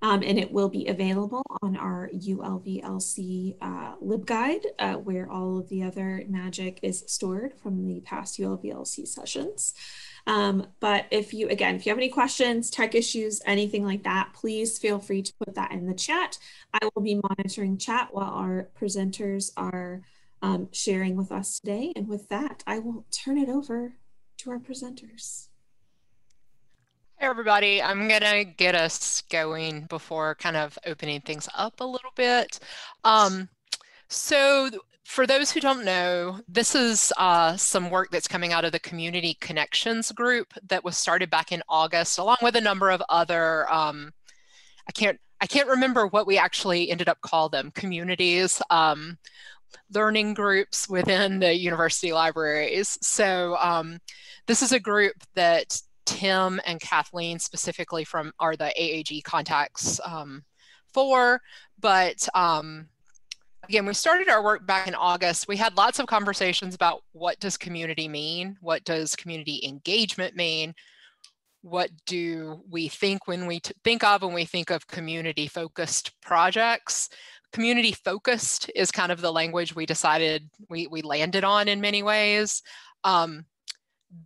Um, and it will be available on our ULVLC uh, LibGuide, uh, where all of the other magic is stored from the past ULVLC sessions. Um, but if you, again, if you have any questions, tech issues, anything like that, please feel free to put that in the chat. I will be monitoring chat while our presenters are um, sharing with us today. And with that, I will turn it over to our presenters. Hey everybody, I'm gonna get us going before kind of opening things up a little bit. Um, so for those who don't know, this is uh, some work that's coming out of the Community Connections group that was started back in August, along with a number of other, um, I can't I can't remember what we actually ended up call them, communities, um, learning groups within the university libraries. So um, this is a group that Tim and Kathleen specifically from are the AAG contacts um, for, but um, again, we started our work back in August. We had lots of conversations about what does community mean? What does community engagement mean? What do we think when we think of when we think of community focused projects? Community focused is kind of the language we decided we, we landed on in many ways. Um,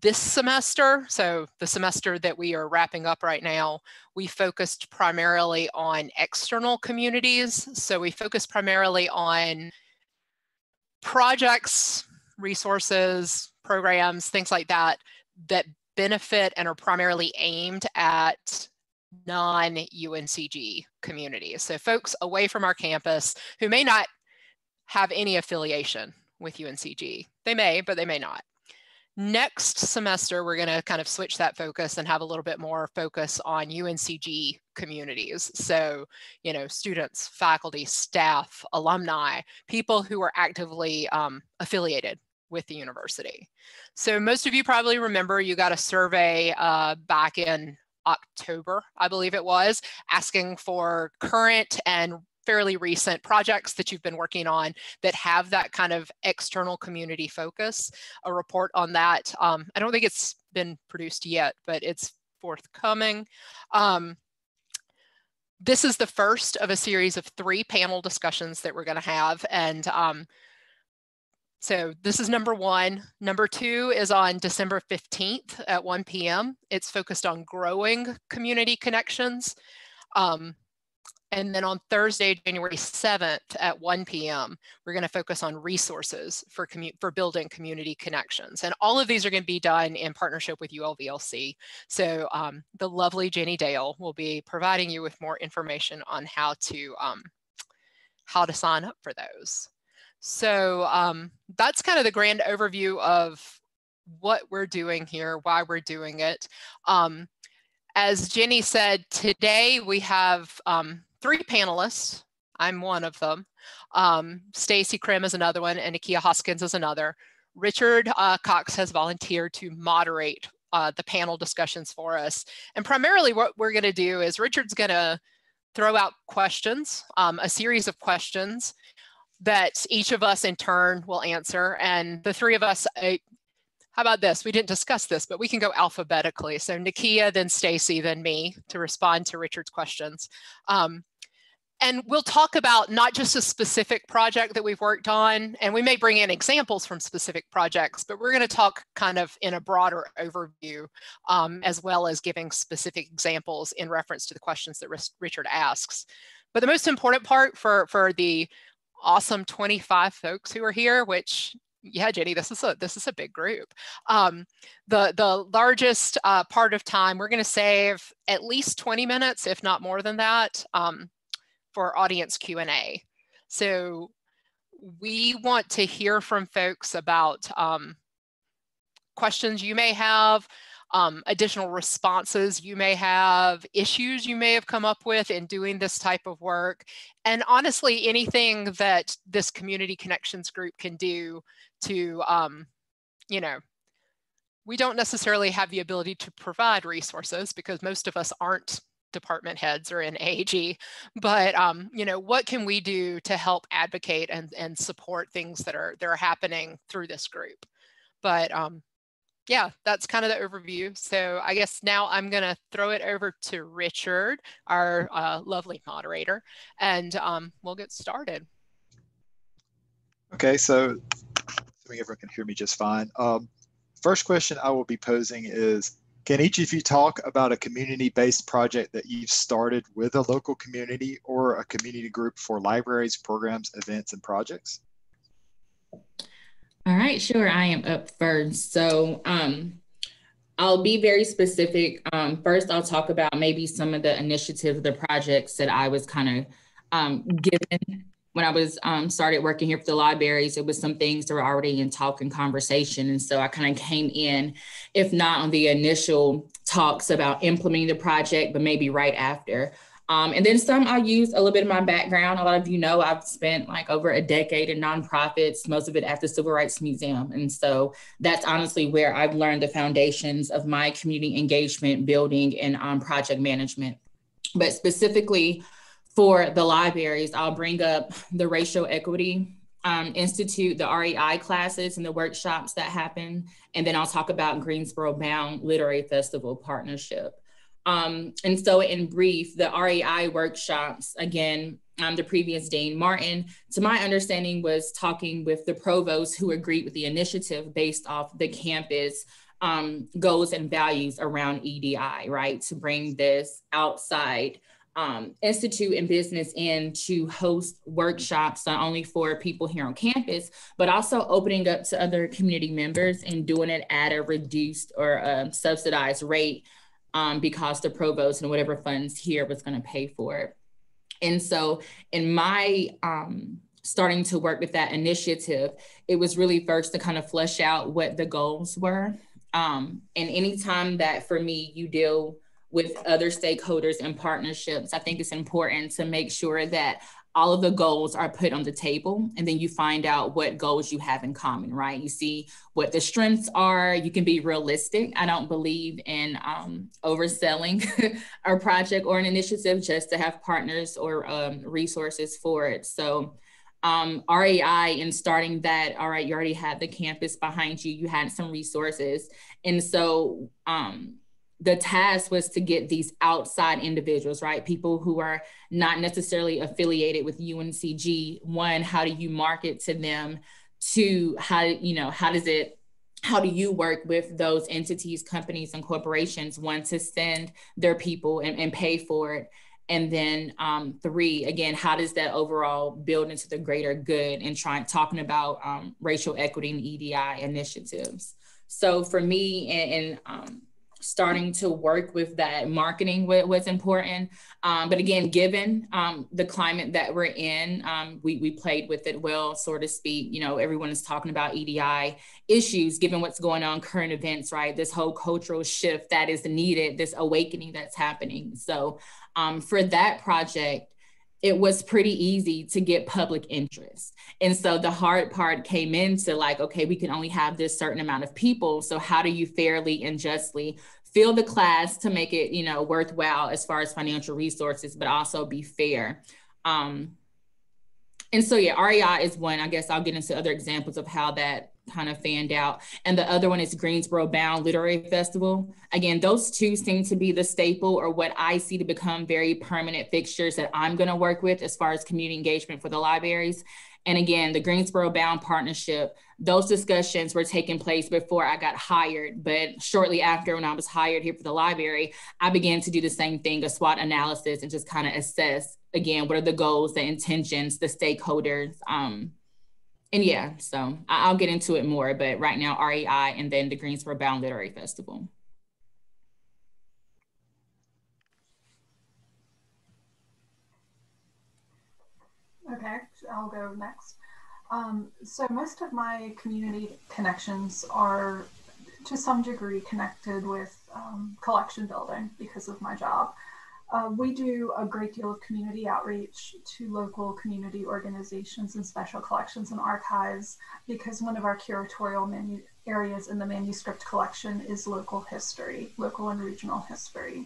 this semester, so the semester that we are wrapping up right now, we focused primarily on external communities. So we focused primarily on projects, resources, programs, things like that, that benefit and are primarily aimed at non-UNCG communities. So folks away from our campus who may not have any affiliation with UNCG. They may, but they may not. Next semester, we're going to kind of switch that focus and have a little bit more focus on UNCG communities. So, you know, students, faculty, staff, alumni, people who are actively um, affiliated with the university. So most of you probably remember you got a survey uh, back in October, I believe it was, asking for current and fairly recent projects that you've been working on that have that kind of external community focus. A report on that. Um, I don't think it's been produced yet, but it's forthcoming. Um, this is the first of a series of three panel discussions that we're going to have. And um, so this is number one. Number two is on December 15th at 1 p.m. It's focused on growing community connections. Um, and then on Thursday, January 7th at 1 p.m., we're going to focus on resources for, for building community connections. And all of these are going to be done in partnership with ULVLC. So um, the lovely Jenny Dale will be providing you with more information on how to, um, how to sign up for those. So um, that's kind of the grand overview of what we're doing here, why we're doing it. Um, as Jenny said, today we have um, three panelists. I'm one of them. Um, Stacy Krim is another one, and Nikia Hoskins is another. Richard uh, Cox has volunteered to moderate uh, the panel discussions for us. And primarily what we're gonna do is Richard's gonna throw out questions, um, a series of questions that each of us in turn will answer. And the three of us, how about this? We didn't discuss this, but we can go alphabetically. So Nakia, then Stacy, then me to respond to Richard's questions. Um, and we'll talk about not just a specific project that we've worked on, and we may bring in examples from specific projects, but we're going to talk kind of in a broader overview, um, as well as giving specific examples in reference to the questions that Richard asks. But the most important part for, for the awesome 25 folks who are here, which yeah, Jenny, this is a this is a big group. Um, the the largest uh, part of time we're going to save at least 20 minutes, if not more than that, um, for audience Q&A. So we want to hear from folks about um, questions you may have, um, additional responses you may have, issues you may have come up with in doing this type of work, and honestly, anything that this community connections group can do to, um, you know, we don't necessarily have the ability to provide resources because most of us aren't department heads or in AG, but um, you know, what can we do to help advocate and, and support things that are that are happening through this group? But um, yeah, that's kind of the overview. So I guess now I'm going to throw it over to Richard, our uh, lovely moderator, and um, we'll get started. Okay, so assuming everyone can hear me just fine. Um, first question I will be posing is, can each of you talk about a community-based project that you've started with a local community or a community group for libraries, programs, events, and projects? All right, sure. I am up first. So um, I'll be very specific. Um, first, I'll talk about maybe some of the initiatives, the projects that I was kind of um, given when I was um, started working here for the libraries, it was some things that were already in talk and conversation. And so I kind of came in, if not on the initial talks about implementing the project, but maybe right after. Um, and then some I use a little bit of my background. A lot of you know I've spent like over a decade in nonprofits, most of it at the Civil Rights Museum. And so that's honestly where I've learned the foundations of my community engagement, building, and um, project management. But specifically, for the libraries, I'll bring up the Racial Equity um, Institute, the REI classes and the workshops that happen. And then I'll talk about Greensboro Bound Literary Festival partnership. Um, and so, in brief, the REI workshops, again, um, the previous Dean Martin, to my understanding, was talking with the provost who agreed with the initiative based off the campus um, goals and values around EDI, right? To bring this outside um, institute and business in to host workshops not only for people here on campus, but also opening up to other community members and doing it at a reduced or a subsidized rate um, because the provost and whatever funds here was going to pay for it. And so, in my um, starting to work with that initiative, it was really first to kind of flesh out what the goals were. Um, and anytime that for me, you deal with other stakeholders and partnerships, I think it's important to make sure that all of the goals are put on the table and then you find out what goals you have in common right? You see what the strengths are. You can be realistic. I don't believe in um, overselling a project or an initiative just to have partners or um, resources for it. So um, REI and starting that, all right, you already had the campus behind you, you had some resources. And so um, the task was to get these outside individuals, right? People who are not necessarily affiliated with UNCG. One, how do you market to them? Two, how you know how does it how do you work with those entities, companies, and corporations? One to send their people and, and pay for it. And then um, three, again, how does that overall build into the greater good and trying talking about um, racial equity and EDI initiatives? So for me, and, and um, starting to work with that marketing was important. Um, but again, given um, the climate that we're in, um, we, we played with it well, so to speak. You know, everyone is talking about EDI issues, given what's going on, current events, right? This whole cultural shift that is needed, this awakening that's happening. So um, for that project, it was pretty easy to get public interest. And so the hard part came into like, okay, we can only have this certain amount of people. So how do you fairly and justly fill the class to make it, you know, worthwhile as far as financial resources, but also be fair. Um, and so yeah, REI is one. I guess I'll get into other examples of how that kind of fanned out. And the other one is Greensboro Bound Literary Festival. Again, those two seem to be the staple or what I see to become very permanent fixtures that I'm going to work with as far as community engagement for the libraries. And again, the Greensboro Bound Partnership, those discussions were taking place before I got hired. But shortly after, when I was hired here for the library, I began to do the same thing a SWOT analysis and just kind of assess again what are the goals, the intentions, the stakeholders. Um, and yeah, so I'll get into it more, but right now REI and then the Greensboro Bound Literary Festival. Okay, I'll go next. Um, so most of my community connections are to some degree connected with um, collection building because of my job. Uh, we do a great deal of community outreach to local community organizations and special collections and archives because one of our curatorial areas in the manuscript collection is local history, local and regional history.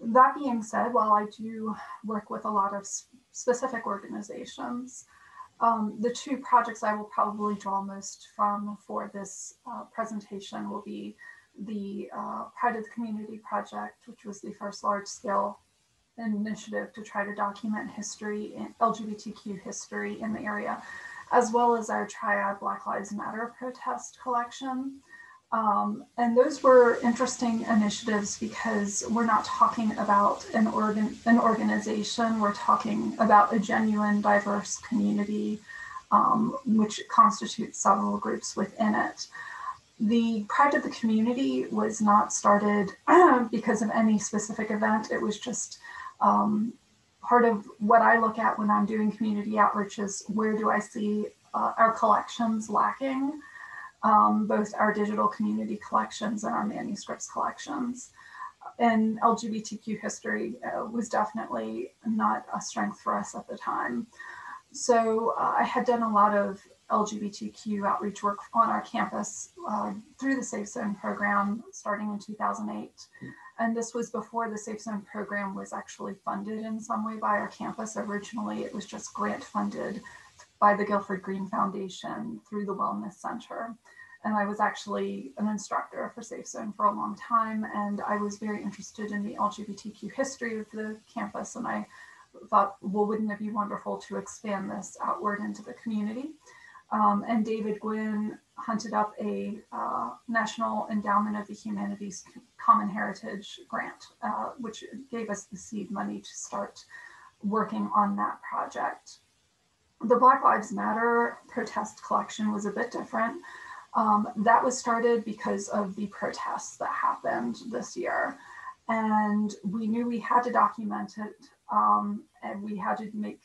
That being said, while I do work with a lot of specific organizations, Um, the two projects I will probably draw most from for this uh, presentation will be the uh, Pride of the Community project, which was the first large scale initiative to try to document history, LGBTQ history in the area, as well as our Triad Black Lives Matter protest collection. Um, and those were interesting initiatives because we're not talking about an organ an organization. We're talking about a genuine, diverse community, um, which constitutes several groups within it. The Pride of the Community was not started because of any specific event. It was just um, part of what I look at when I'm doing community outreach is where do I see uh, our collections lacking um, both our digital community collections and our manuscripts collections. And LGBTQ history uh, was definitely not a strength for us at the time. So uh, I had done a lot of LGBTQ outreach work on our campus uh, through the Safe Zone program starting in 2008. And this was before the Safe Zone program was actually funded in some way by our campus. Originally, it was just grant funded by the Guilford Green Foundation through the Wellness Center. And I was actually an instructor for Safe Zone for a long time. And I was very interested in the LGBTQ history of the campus. And I thought, well, wouldn't it be wonderful to expand this outward into the community? Um, and David Gwynn hunted up a uh, National Endowment of the Humanities Common Heritage grant, uh, which gave us the seed money to start working on that project the Black Lives Matter protest collection was a bit different. Um, that was started because of the protests that happened this year. And we knew we had to document it um, and we had to make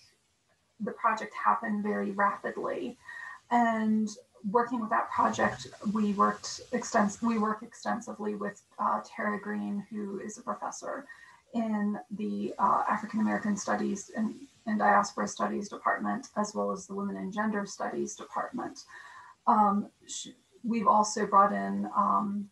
the project happen very rapidly. And working with that project, we worked extens- we work extensively with uh, Tara Green, who is a professor in the uh, African American Studies and and Diaspora Studies Department, as well as the Women and Gender Studies Department. Um, we've also brought in um,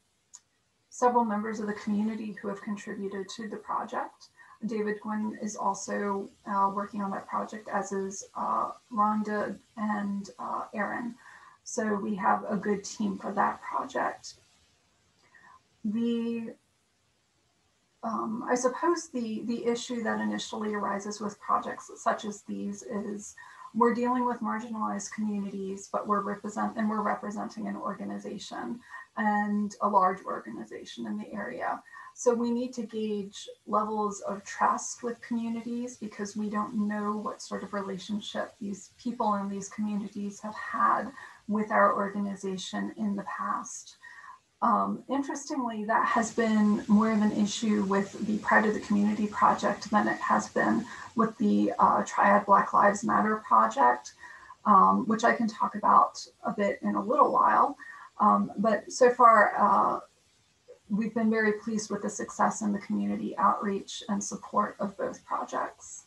several members of the community who have contributed to the project. David Gwynn is also uh, working on that project, as is uh, Rhonda and uh, Aaron. So we have a good team for that project. The um, I suppose the, the issue that initially arises with projects such as these is we're dealing with marginalized communities, but we're represent and we're representing an organization and a large organization in the area. So we need to gauge levels of trust with communities because we don't know what sort of relationship these people in these communities have had with our organization in the past. Um, interestingly, that has been more of an issue with the Pride of the Community project than it has been with the uh, Triad Black Lives Matter project, um, which I can talk about a bit in a little while. Um, but so far, uh, we've been very pleased with the success in the community outreach and support of both projects.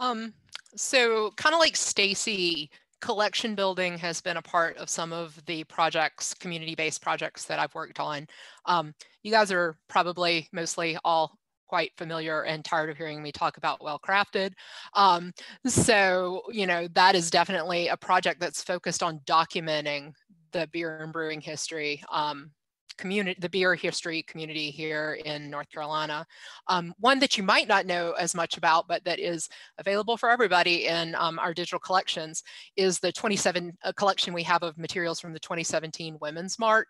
Um, so kind of like Stacy, collection building has been a part of some of the projects, community-based projects that I've worked on. Um, you guys are probably mostly all quite familiar and tired of hearing me talk about well crafted. Um, so, you know, that is definitely a project that's focused on documenting the beer and brewing history um, community, the beer history community here in North Carolina. Um, one that you might not know as much about, but that is available for everybody in um, our digital collections is the 27 uh, collection we have of materials from the 2017 Women's March,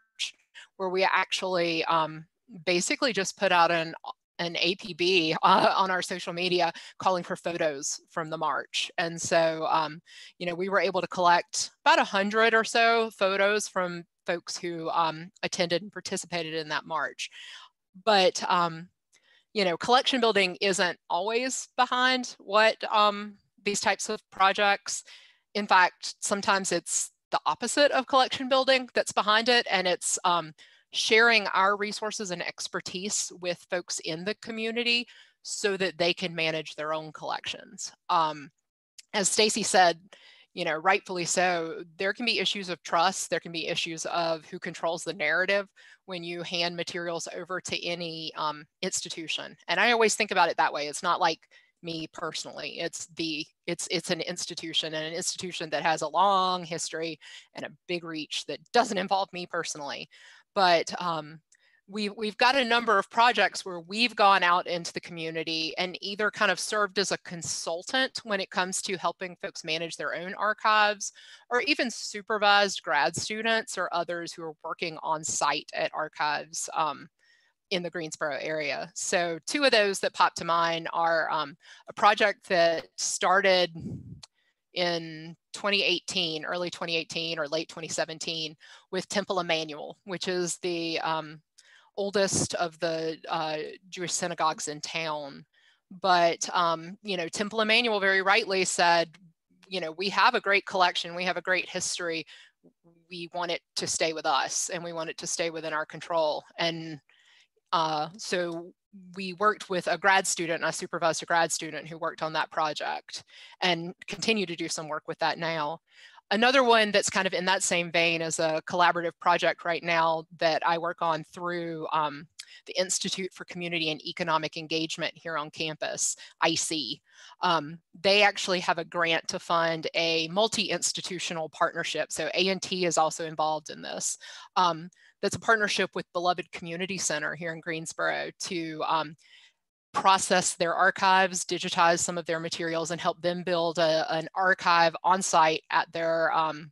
where we actually um, basically just put out an an APB uh, on our social media calling for photos from the march. And so, um, you know, we were able to collect about a hundred or so photos from folks who um, attended and participated in that march. But um, you know, collection building isn't always behind what um, these types of projects. In fact, sometimes it's the opposite of collection building that's behind it, and it's um, sharing our resources and expertise with folks in the community so that they can manage their own collections. Um, as Stacy said, you know, rightfully so, there can be issues of trust. There can be issues of who controls the narrative when you hand materials over to any um, institution. And I always think about it that way. It's not like me personally. It's the it's it's an institution and an institution that has a long history and a big reach that doesn't involve me personally. But um, we, we've got a number of projects where we've gone out into the community and either kind of served as a consultant when it comes to helping folks manage their own archives or even supervised grad students or others who are working on site at archives um, in the Greensboro area. So two of those that pop to mind are um, a project that started in 2018, early 2018 or late 2017 with Temple Emanuel, which is the um, oldest of the uh, Jewish synagogues in town. But, um, you know, Temple Emanuel very rightly said, you know, we have a great collection, we have a great history. We want it to stay with us and we want it to stay within our control. And uh, so we worked with a grad student I supervised a grad student who worked on that project and continue to do some work with that now. Another one that's kind of in that same vein is a collaborative project right now that I work on through um, the Institute for Community and Economic Engagement here on campus, IC. Um, they actually have a grant to fund a multi-institutional partnership. So A&T is also involved in this. Um, that's a partnership with Beloved Community Center here in Greensboro to um, process their archives, digitize some of their materials, and help them build a, an archive on site at their um,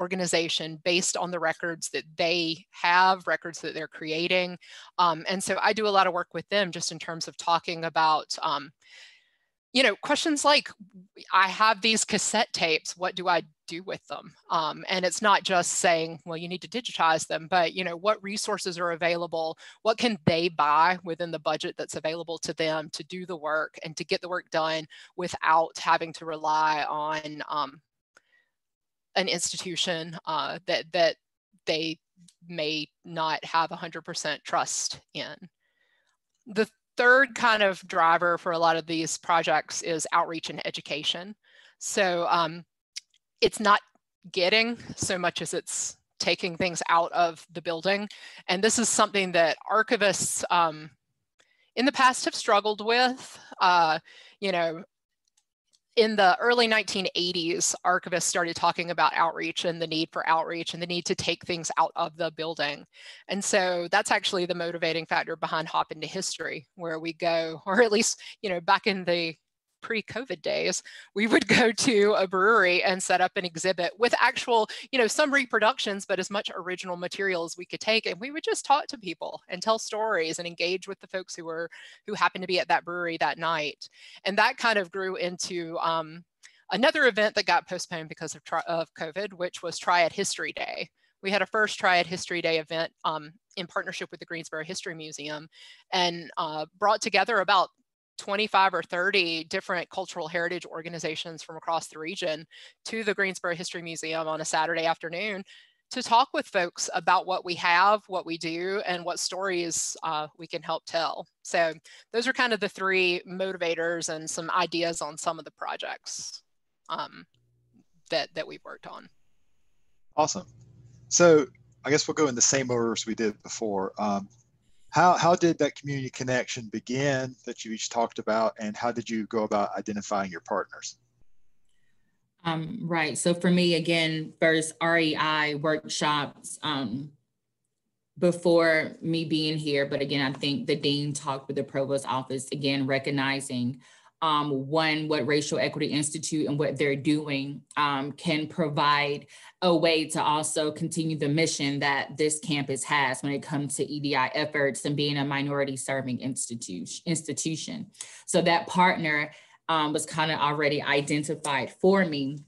organization based on the records that they have, records that they're creating. Um, and so I do a lot of work with them just in terms of talking about um, you know, questions like, I have these cassette tapes, what do I do with them? Um, and it's not just saying, well, you need to digitize them, but, you know, what resources are available? What can they buy within the budget that's available to them to do the work and to get the work done without having to rely on um, an institution uh, that, that they may not have 100% trust in. The third kind of driver for a lot of these projects is outreach and education. So um, it's not getting so much as it's taking things out of the building. And this is something that archivists um, in the past have struggled with. Uh, you know, in the early 1980s, archivists started talking about outreach and the need for outreach and the need to take things out of the building. And so that's actually the motivating factor behind Hop into History, where we go, or at least, you know, back in the pre-COVID days, we would go to a brewery and set up an exhibit with actual, you know, some reproductions, but as much original material as we could take. And we would just talk to people and tell stories and engage with the folks who were, who happened to be at that brewery that night. And that kind of grew into um, another event that got postponed because of, of COVID, which was Triad History Day. We had a first Triad History Day event um, in partnership with the Greensboro History Museum and uh, brought together about 25 or 30 different cultural heritage organizations from across the region to the Greensboro History Museum on a Saturday afternoon to talk with folks about what we have, what we do, and what stories uh, we can help tell. So those are kind of the three motivators and some ideas on some of the projects um, that, that we've worked on. Awesome. So I guess we'll go in the same order as we did before. Um, how, how did that community connection begin that you each talked about and how did you go about identifying your partners? Um, right. So for me, again, first REI workshops um, before me being here. But again, I think the dean talked with the provost office, again, recognizing um, one, what Racial Equity Institute and what they're doing um, can provide a way to also continue the mission that this campus has when it comes to EDI efforts and being a minority serving institution. institution. So that partner um, was kind of already identified for me.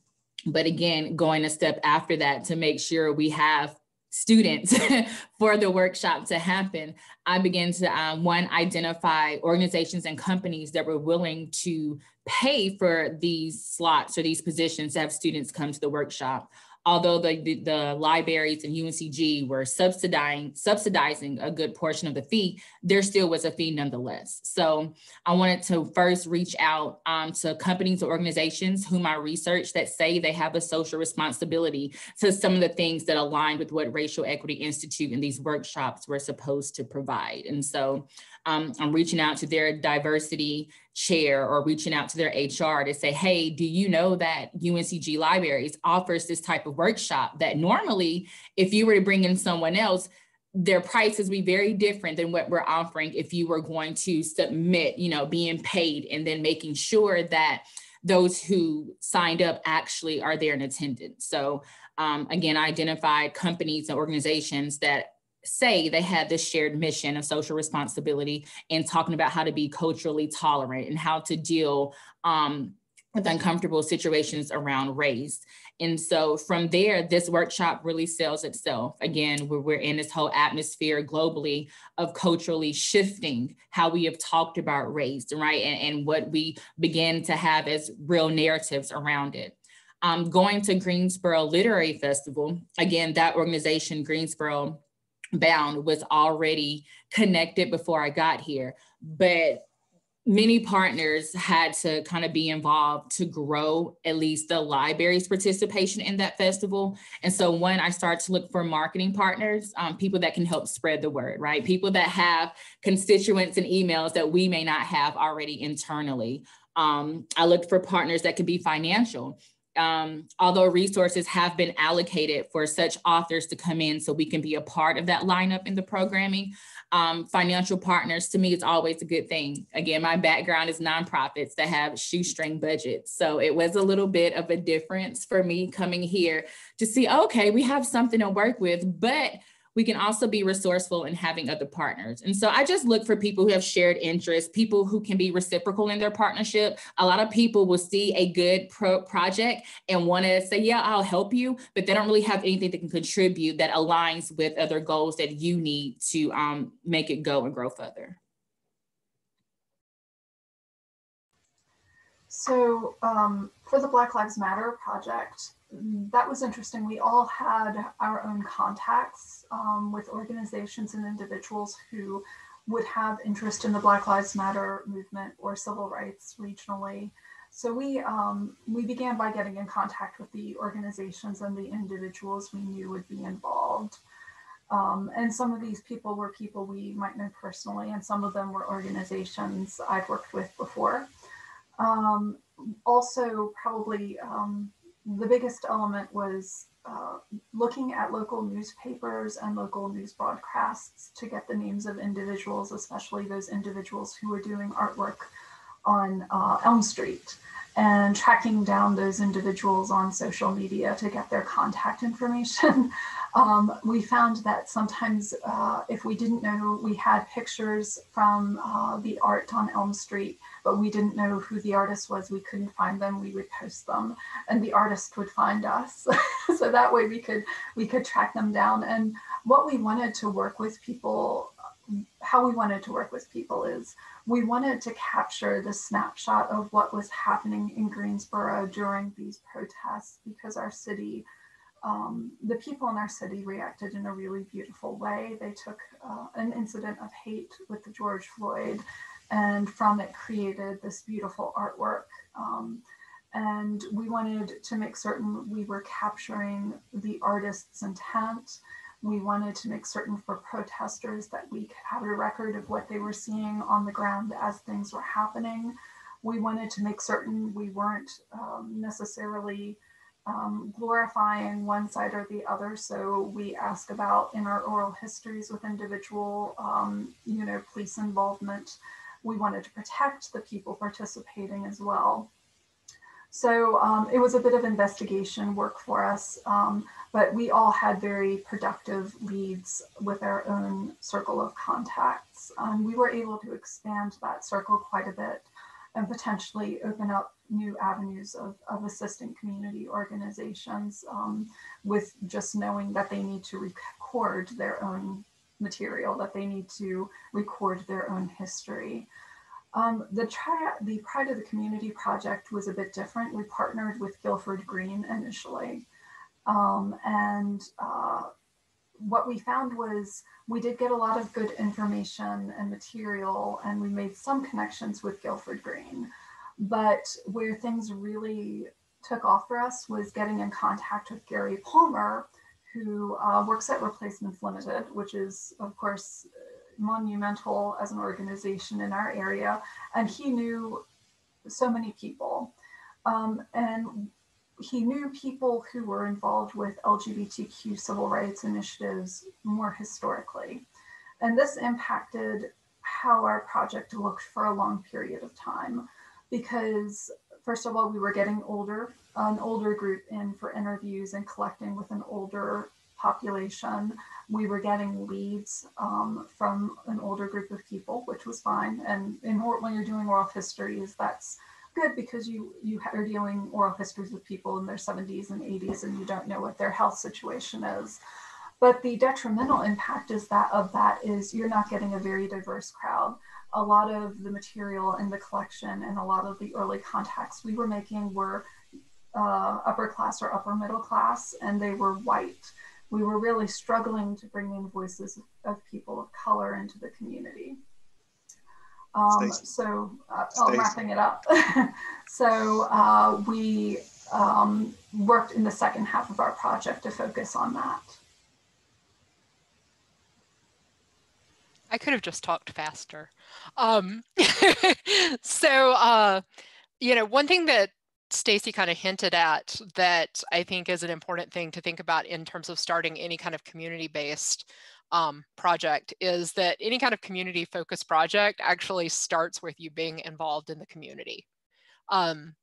But again, going a step after that to make sure we have students for the workshop to happen, I began to um, one identify organizations and companies that were willing to pay for these slots or these positions to have students come to the workshop. Although the, the, the, libraries and UNCG were subsidizing, subsidizing a good portion of the fee, there still was a fee nonetheless. So I wanted to first reach out um, to companies or organizations whom I researched that say they have a social responsibility to some of the things that align with what Racial Equity Institute and these workshops were supposed to provide. And so um, I'm reaching out to their diversity chair or reaching out to their HR to say, hey, do you know that UNCG Libraries offers this type of workshop that normally, if you were to bring in someone else, their prices be very different than what we're offering if you were going to submit, you know, being paid and then making sure that those who signed up actually are there in attendance. So um, again, I identified companies and organizations that say they had this shared mission of social responsibility and talking about how to be culturally tolerant and how to deal um, with uncomfortable situations around race. And so from there, this workshop really sells itself. Again, we're, we're in this whole atmosphere globally of culturally shifting how we have talked about race, right? And, and what we begin to have as real narratives around it. Um, going to Greensboro Literary Festival, again, that organization, Greensboro bound was already connected before I got here. But many partners had to kind of be involved to grow at least the library's participation in that festival. And so when I start to look for marketing partners, um, people that can help spread the word, right? People that have constituents and emails that we may not have already internally. Um, I looked for partners that could be financial um, although resources have been allocated for such authors to come in so we can be a part of that lineup in the programming, um, financial partners to me is always a good thing. Again, my background is nonprofits that have shoestring budgets. So it was a little bit of a difference for me coming here to see, okay, we have something to work with, but we can also be resourceful in having other partners. And so I just look for people who have shared interests, people who can be reciprocal in their partnership. A lot of people will see a good pro- project and want to say, yeah, I'll help you, but they don't really have anything that can contribute that aligns with other goals that you need to um, make it go and grow further. So um, for the Black Lives Matter project, that was interesting. We all had our own contacts um, with organizations and individuals who would have interest in the Black Lives Matter movement or civil rights regionally. So we um, we began by getting in contact with the organizations and the individuals we knew would be involved. Um, and some of these people were people we might know personally, and some of them were organizations I've worked with before. Um, also, probably um, the biggest element was uh, looking at local newspapers and local news broadcasts to get the names of individuals, especially those individuals who were doing artwork on uh, Elm Street, and tracking down those individuals on social media to get their contact information. um, we found that sometimes uh, if we didn't know we had pictures from uh, the art on Elm Street, but we didn't know who the artist was, we couldn't find them, we would post them and the artist would find us. so that way we could we could track them down. And what we wanted to work with people, how we wanted to work with people is we wanted to capture the snapshot of what was happening in Greensboro during these protests because our city um, the people in our city reacted in a really beautiful way. They took uh, an incident of hate with the George Floyd and from it created this beautiful artwork. Um, and we wanted to make certain we were capturing the artist's intent. We wanted to make certain for protesters that we could have a record of what they were seeing on the ground as things were happening. We wanted to make certain we weren't um, necessarily um, glorifying one side or the other. So we ask about in our oral histories with individual, um, you know, police involvement. We wanted to protect the people participating as well. So um, it was a bit of investigation work for us, um, but we all had very productive leads with our own circle of contacts. Um, we were able to expand that circle quite a bit and potentially open up new avenues of, of assisting community organizations um, with just knowing that they need to record their own material, that they need to record their own history. Um, the, tri- the Pride of the Community project was a bit different. We partnered with Guilford Green initially. Um, and uh, what we found was we did get a lot of good information and material, and we made some connections with Guilford Green. But where things really took off for us was getting in contact with Gary Palmer, who uh, works at Replacements Limited, which is, of course, monumental as an organization in our area. And he knew so many people. Um, and he knew people who were involved with LGBTQ civil rights initiatives more historically. And this impacted how our project looked for a long period of time because, first of all, we were getting older, an older group in for interviews and collecting with an older population. We were getting leads um, from an older group of people, which was fine. And in, when you're doing oral histories, that's good because you you are dealing oral histories with people in their 70s and 80s and you don't know what their health situation is but the detrimental impact is that of that is you're not getting a very diverse crowd a lot of the material in the collection and a lot of the early contacts we were making were uh, upper class or upper middle class and they were white we were really struggling to bring in voices of people of color into the community um, so uh, I'm wrapping it up. so uh, we um, worked in the second half of our project to focus on that. I could have just talked faster. Um, so, uh, you know, one thing that Stacy kind of hinted at that I think is an important thing to think about in terms of starting any kind of community-based um, project is that any kind of community focused project actually starts with you being involved in the community. Um,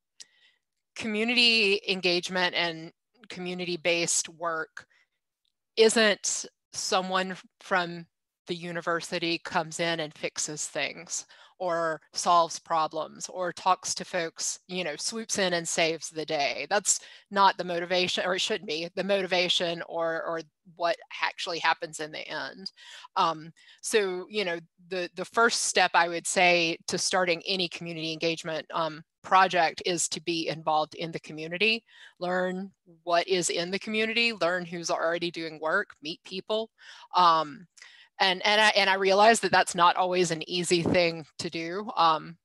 community engagement and community based work isn't someone from the university comes in and fixes things or solves problems or talks to folks, you know, swoops in and saves the day. That's not the motivation, or it should be the motivation or or what actually happens in the end. Um, so, you know, the the first step I would say to starting any community engagement um, project is to be involved in the community, learn what is in the community, learn who's already doing work, meet people. Um, and and I and I realize that that's not always an easy thing to do. Um,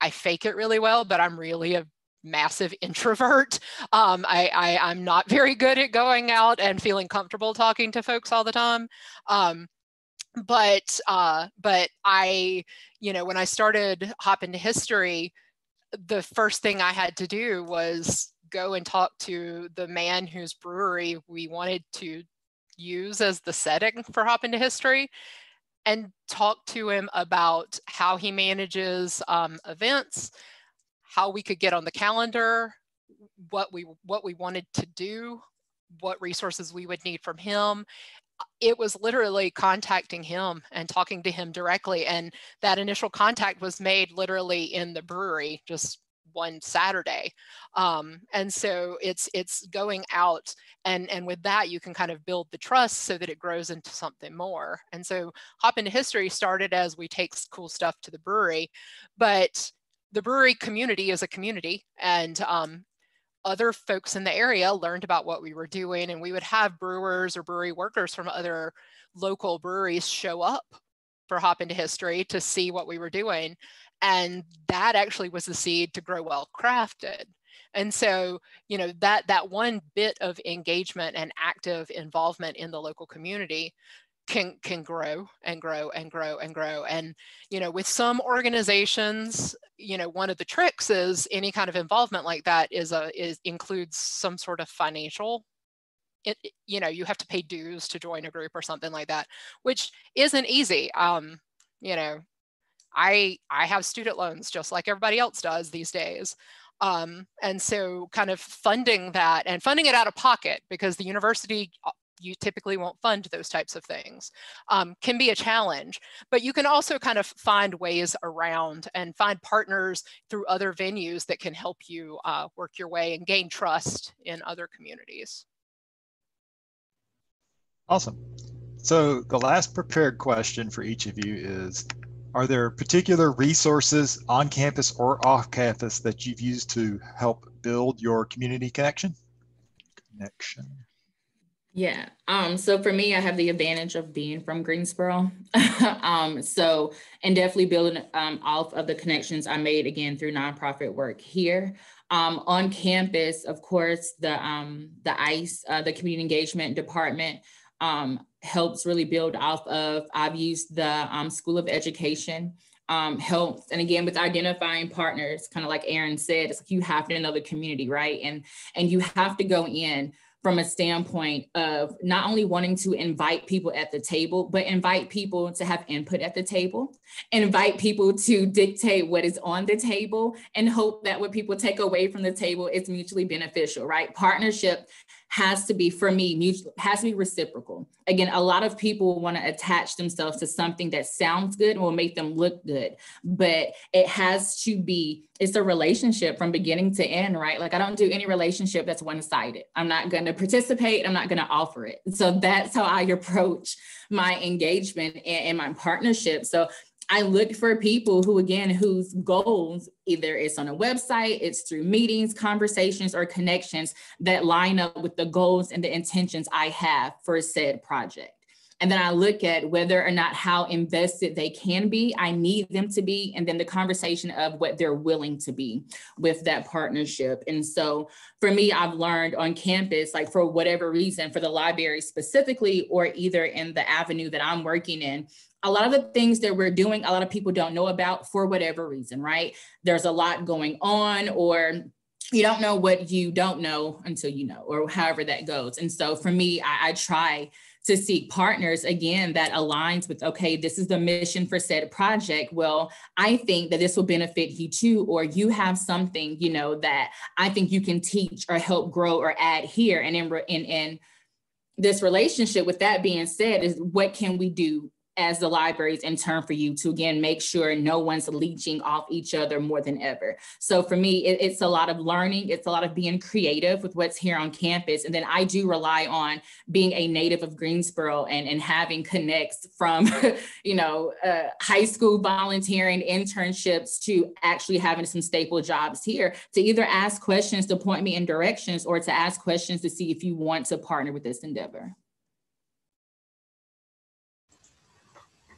I fake it really well, but I'm really a massive introvert. Um, I, I am not very good at going out and feeling comfortable talking to folks all the time. Um, but uh, but I, you know, when I started Hop into History, the first thing I had to do was go and talk to the man whose brewery we wanted to use as the setting for Hop into History and talk to him about how he manages um, events, how we could get on the calendar, what we what we wanted to do, what resources we would need from him. It was literally contacting him and talking to him directly. And that initial contact was made literally in the brewery, just one Saturday. Um, and so it's it's going out and and with that you can kind of build the trust so that it grows into something more. And so Hop into History started as we take cool stuff to the brewery, but the brewery community is a community and um, other folks in the area learned about what we were doing and we would have brewers or brewery workers from other local breweries show up for hop into history to see what we were doing and that actually was the seed to grow well crafted. And so you know that that one bit of engagement and active involvement in the local community can can grow and grow and grow and grow. And you know with some organizations you know one of the tricks is any kind of involvement like that is a is includes some sort of financial it, you know you have to pay dues to join a group or something like that which isn't easy. Um you know I I have student loans just like everybody else does these days. Um, and so kind of funding that and funding it out of pocket because the university uh, you typically won't fund those types of things um, can be a challenge. But you can also kind of find ways around and find partners through other venues that can help you uh, work your way and gain trust in other communities. Awesome. So the last prepared question for each of you is are there particular resources on campus or off campus that you've used to help build your community connection? connection? Yeah. Um, so for me, I have the advantage of being from Greensboro. um, so and definitely building um, off of the connections I made again through nonprofit work here. Um, on campus, of course, the um, the ICE, uh, the community engagement department, um, helps really build off of. I've used the um, School of Education um, helps. And again, with identifying partners, kind of like Aaron said, it's like you have to know the community, right? And and you have to go in from a standpoint of not only wanting to invite people at the table, but invite people to have input at the table, invite people to dictate what is on the table, and hope that what people take away from the table is mutually beneficial, right? Partnership has to be for me mutual has to be reciprocal. Again a lot of people want to attach themselves to something that sounds good and will make them look good but it has to be it's a relationship from beginning to end right? Like i don't do any relationship that's one-sided. I'm not going to participate. I'm not going to offer it. So that's how i approach my engagement and, and my partnership. So I look for people who, again, whose goals either it's on a website, it's through meetings, conversations, or connections that line up with the goals and the intentions I have for a said project. And then I look at whether or not how invested they can be, I need them to be, and then the conversation of what they're willing to be with that partnership. And so for me, I've learned on campus, like for whatever reason, for the library specifically, or either in the avenue that I'm working in, a lot of the things that we're doing, a lot of people don't know about for whatever reason, right? There's a lot going on, or you don't know what you don't know until you know, or however that goes. And so for me, I, I try to seek partners again that aligns with okay this is the mission for said project well i think that this will benefit you too or you have something you know that i think you can teach or help grow or add here and in in, in this relationship with that being said is what can we do as the libraries in turn for you to again make sure no one's leeching off each other more than ever. So for me it, it's a lot of learning. It's a lot of being creative with what's here on campus. And then i do rely on being a native of greensboro and, and having connects from you know uh, high school volunteering internships to actually having some staple jobs here to either ask questions to point me in directions or to ask questions to see if you want to partner with this endeavor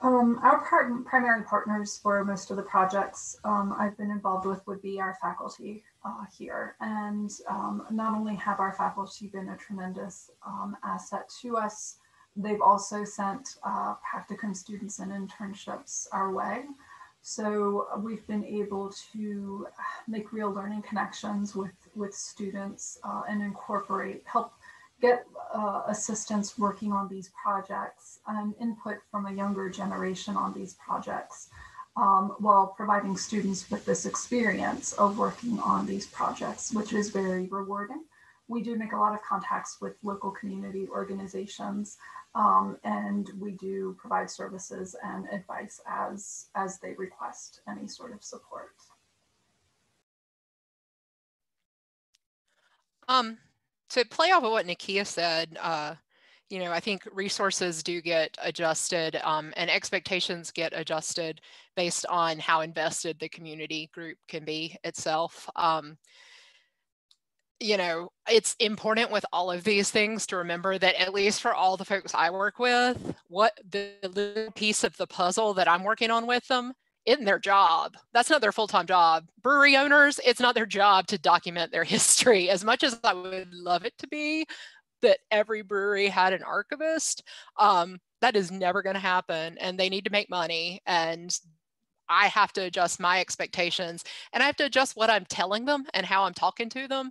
Um, our primary partners for most of the projects um, I've been involved with would be our faculty uh, here. And um, not only have our faculty been a tremendous um, asset to us, they've also sent uh, practicum students and internships our way. So we've been able to make real learning connections with, with students uh, and incorporate, help get uh, assistance working on these projects and input from a younger generation on these projects um, while providing students with this experience of working on these projects, which is very rewarding. We do make a lot of contacts with local community organizations um, and we do provide services and advice as, as they request any sort of support. Um, to play off of what Nakia said, uh, you know, I think resources do get adjusted um, and expectations get adjusted based on how invested the community group can be itself. Um, you know, it's important with all of these things to remember that at least for all the folks I work with, what the little piece of the puzzle that I'm working on with them in their job. That's not their full time job. Brewery owners, it's not their job to document their history. As much as I would love it to be that every brewery had an archivist, um, that is never going to happen. And they need to make money. And I have to adjust my expectations and I have to adjust what I'm telling them and how I'm talking to them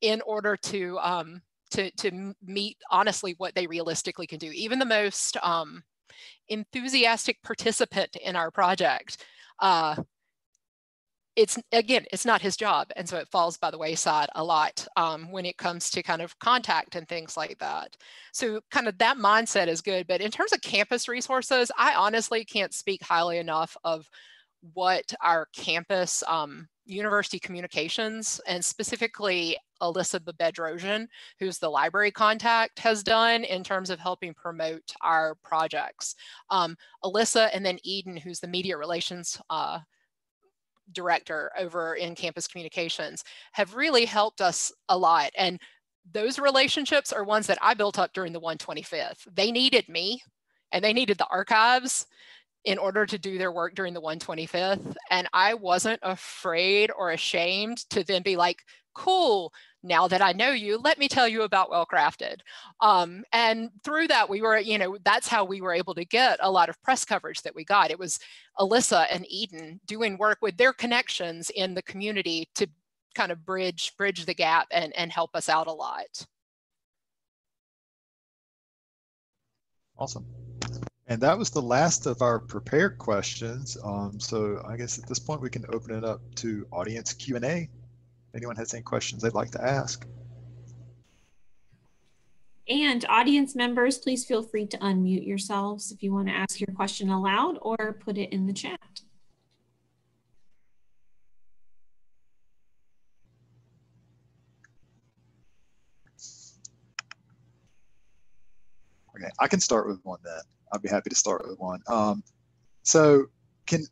in order to. Um, to, to meet honestly what they realistically can do. Even the most um, enthusiastic participant in our project. Uh, it's again, it's not his job. And so it falls by the wayside a lot um, when it comes to kind of contact and things like that. So kind of that mindset is good. But in terms of campus resources, I honestly can't speak highly enough of what our campus um, university communications and specifically Alyssa Bedrosian, who's the library contact, has done in terms of helping promote our projects. Um, Alyssa and then Eden, who's the media relations uh, director over in campus communications, have really helped us a lot. And those relationships are ones that I built up during the 125th. They needed me and they needed the archives in order to do their work during the 125th. And I wasn't afraid or ashamed to then be like, cool, now that I know you, let me tell you about Well Crafted. Um, and through that, we were, you know, that's how we were able to get a lot of press coverage that we got. It was Alyssa and Eden doing work with their connections in the community to kind of bridge bridge the gap and, and help us out a lot. Awesome. And that was the last of our prepared questions. Um, so I guess at this point we can open it up to audience Q&A. Anyone has any questions they'd like to ask? And audience members, please feel free to unmute yourselves if you want to ask your question aloud or put it in the chat. Okay, I can start with one then. I'd be happy to start with one. Um, so can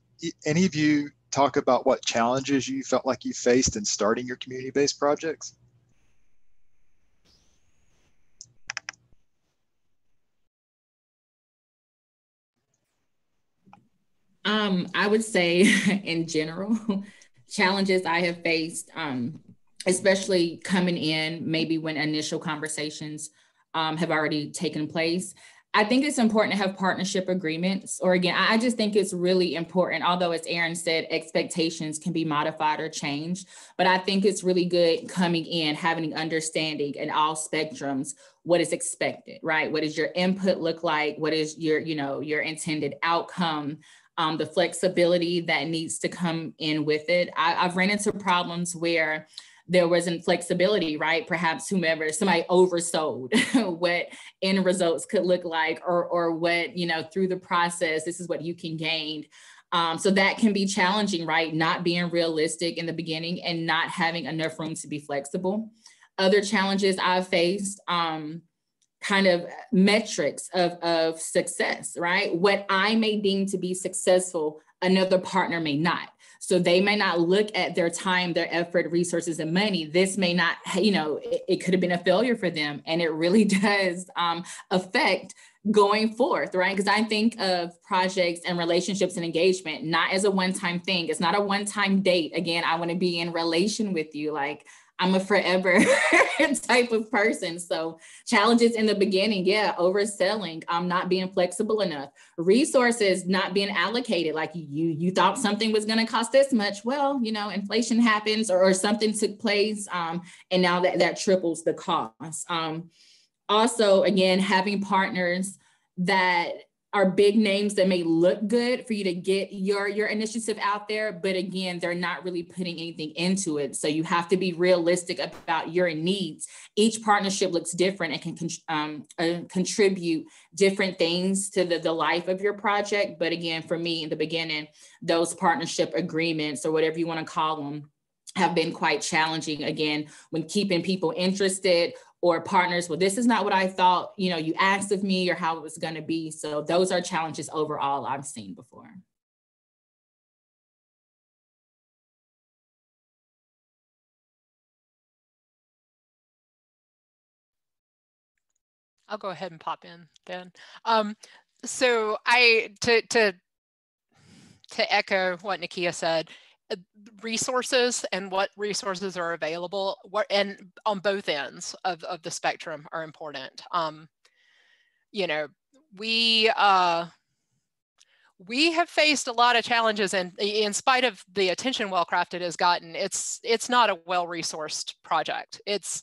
any of you talk about what challenges you felt like you faced in starting your community-based projects? Um, I would say in general, challenges I have faced, um, especially coming in, maybe when initial conversations um, have already taken place. I think it's important to have partnership agreements, or again, I just think it's really important. Although, as Erin said, expectations can be modified or changed, but I think it's really good coming in, having an understanding in all spectrums what is expected, right? What does your input look like? What is your, you know, your intended outcome? Um, the flexibility that needs to come in with it. I, I've ran into problems where there wasn't flexibility, right? Perhaps whomever, somebody oversold what end results could look like or, or what, you know, through the process, this is what you can gain. Um, so that can be challenging, right? Not being realistic in the beginning and not having enough room to be flexible. Other challenges I've faced, um, kind of metrics of, of success, right? What I may deem to be successful, another partner may not. So they may not look at their time, their effort, resources, and money. This may not, you know, it, it could have been a failure for them. And it really does um, affect going forth, right? Because I think of projects and relationships and engagement not as a one time thing. It's not a one time date. Again, I want to be in relation with you. Like, I'm a forever type of person. So challenges in the beginning, yeah, overselling, I'm um, not being flexible enough, resources not being allocated. Like you, you thought something was going to cost this much. Well, you know, inflation happens or, or something took place, um, and now that that triples the cost. Um, also, again, having partners that are big names that may look good for you to get your your initiative out there but again they're not really putting anything into it. So you have to be realistic about your needs. Each partnership looks different and can um, uh, contribute different things to the, the life of your project. But again for me in the beginning those partnership agreements or whatever you want to call them have been quite challenging. Again when keeping people interested or partners well this is not what i thought you know you asked of me or how it was going to be so those are challenges overall i've seen before I'll go ahead and pop in then. Um, so I to to to echo what Nakia said, resources and what resources are available what and on both ends of, of the spectrum are important. Um you know we uh we have faced a lot of challenges and in spite of the attention well crafted has gotten it's it's not a well resourced project. It's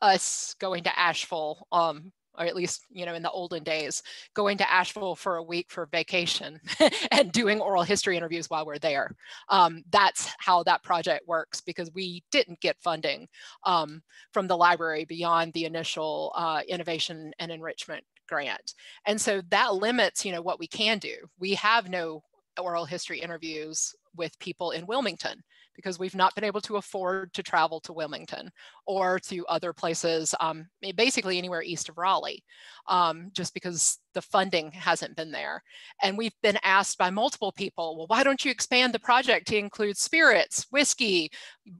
us going to asheville um or at least you know in the olden days going to asheville for a week for vacation and doing oral history interviews while we're there. Um, that's how that project works because we didn't get funding um, from the library beyond the initial uh, innovation and enrichment grant. And so that limits you know what we can do. We have no oral history interviews with people in Wilmington because we've not been able to afford to travel to Wilmington or to other places, um, basically anywhere east of Raleigh, um, just because the funding hasn't been there. And we've been asked by multiple people, well, why don't you expand the project to include spirits, whiskey,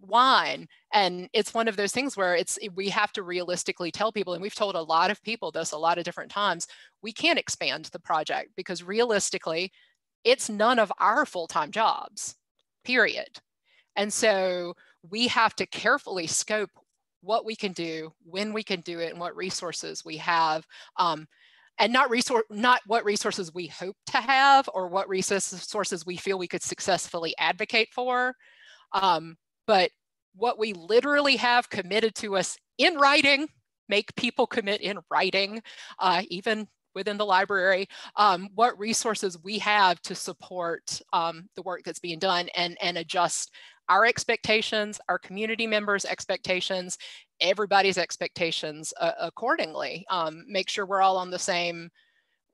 wine? And it's one of those things where it's we have to realistically tell people, and we've told a lot of people this a lot of different times, we can't expand the project because realistically, it's none of our full-time jobs, period. And so we have to carefully scope what we can do, when we can do it, and what resources we have. Um, and not resource, not what resources we hope to have or what resources we feel we could successfully advocate for, um, but what we literally have committed to us in writing, make people commit in writing, uh, even within the library, um, what resources we have to support um, the work that's being done and, and adjust our expectations, our community members' expectations, everybody's expectations uh, accordingly. Um, make sure we're all on the same,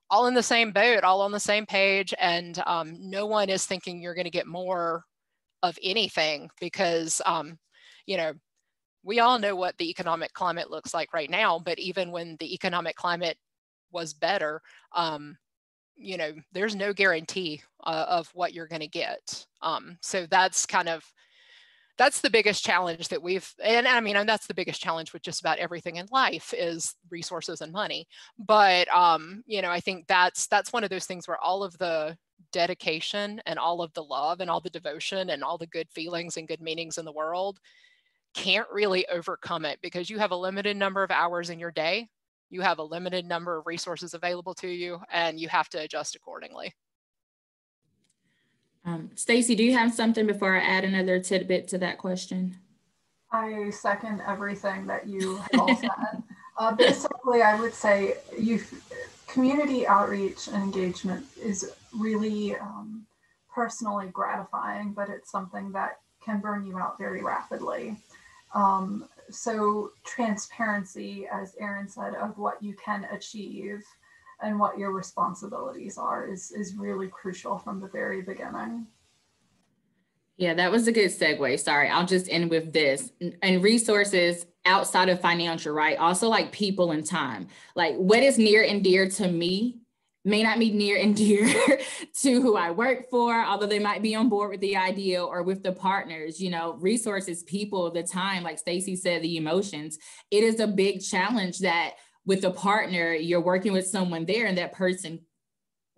all in the same boat, all on the same page, and um, no one is thinking you're going to get more of anything because, um, you know, we all know what the economic climate looks like right now. But even when the economic climate was better, um, you know, there's no guarantee uh, of what you're going to get. Um, so that's kind of that's the biggest challenge that we've and i mean and that's the biggest challenge with just about everything in life is resources and money but um you know i think that's that's one of those things where all of the dedication and all of the love and all the devotion and all the good feelings and good meanings in the world can't really overcome it because you have a limited number of hours in your day you have a limited number of resources available to you and you have to adjust accordingly um, Stacy, do you have something before I add another tidbit to that question? I second everything that you have all said. uh, basically, I would say youth community outreach and engagement is really um, personally gratifying, but it's something that can burn you out very rapidly. Um, so transparency, as Erin said, of what you can achieve and what your responsibilities are is, is really crucial from the very beginning. Yeah, that was a good segue. Sorry, I'll just end with this. And resources outside of financial, right? Also, like people and time. Like, what is near and dear to me may not be near and dear to who I work for, although they might be on board with the idea or with the partners, you know, resources, people, the time, like Stacy said, the emotions. It is a big challenge that with a partner, you're working with someone there and that person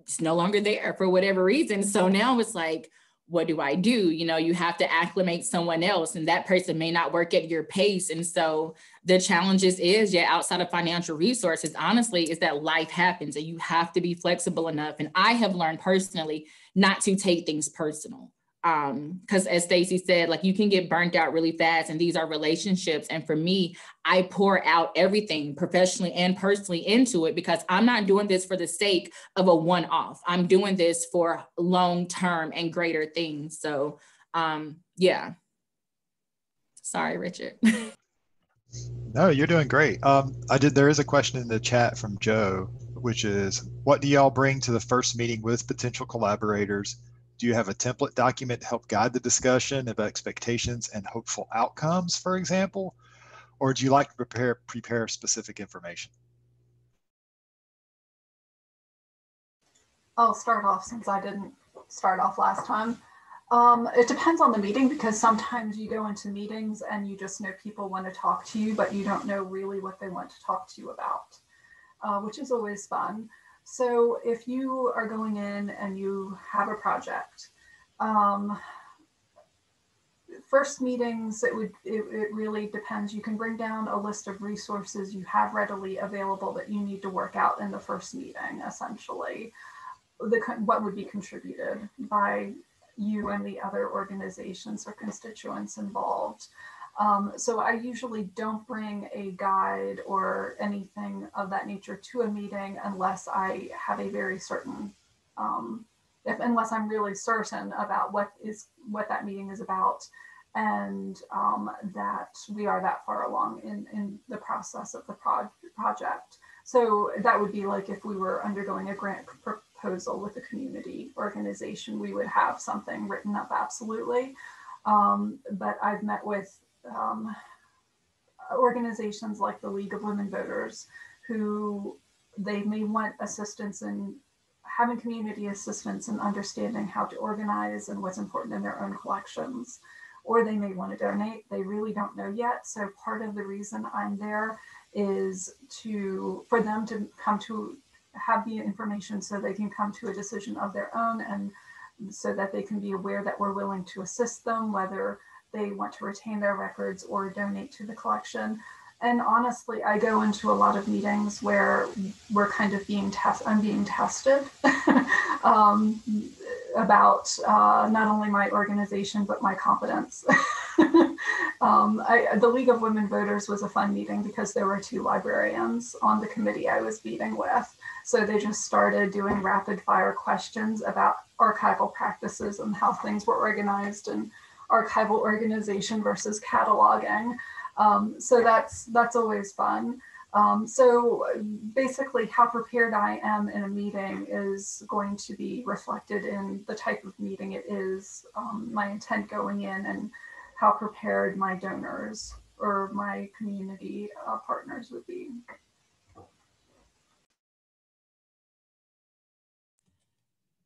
is no longer there for whatever reason. So now it's like, what do I do? You know, you have to acclimate someone else, and that person may not work at your pace. And so the challenges is, yeah, outside of financial resources, honestly, is that life happens and you have to be flexible enough. And I have learned personally not to take things personal. Um because as stacy said like you can get burnt out really fast and these are relationships. And for me i pour out everything professionally and personally into it because i'm not doing this for the sake of a one-off. I'm doing this for long term and greater things. So um yeah. Sorry richard no you're doing great um i did there is a question in the chat from joe which is what do y'all bring to the first meeting with potential collaborators do you have a template document to help guide the discussion of expectations and hopeful outcomes, for example? Or do you like to prepare, prepare specific information? I'll start off since I didn't start off last time. Um, it depends on the meeting because sometimes you go into meetings and you just know people want to talk to you, but you don't know really what they want to talk to you about, uh, which is always fun. So if you are going in and you have a project, um, first meetings, it would it, it really depends. You can bring down a list of resources you have readily available that you need to work out in the first meeting, essentially. The, what would be contributed by you and the other organizations or constituents involved. Um, so I usually don't bring a guide or anything of that nature to a meeting unless I have a very certain, um, if unless I'm really certain about what is what that meeting is about, and um, that we are that far along in in the process of the pro- project. So that would be like if we were undergoing a grant pr- proposal with a community organization, we would have something written up absolutely. Um, but I've met with um, organizations like the League of Women Voters who they may want assistance in having community assistance and understanding how to organize and what's important in their own collections. Or they may want to donate. They really don't know yet. So part of the reason I'm there is to for them to come to have the information so they can come to a decision of their own and so that they can be aware that we're willing to assist them, whether they want to retain their records or donate to the collection. And honestly, I go into a lot of meetings where we're kind of being test. I'm being tested um, about uh, not only my organization but my competence. um, I, the League of Women Voters was a fun meeting because there were two librarians on the committee I was meeting with. So they just started doing rapid fire questions about archival practices and how things were organized and archival organization versus cataloging. Um, so that's that's always fun. Um, so basically, how prepared I am in a meeting is going to be reflected in the type of meeting it is, um, my intent going in, and how prepared my donors or my community uh, partners would be.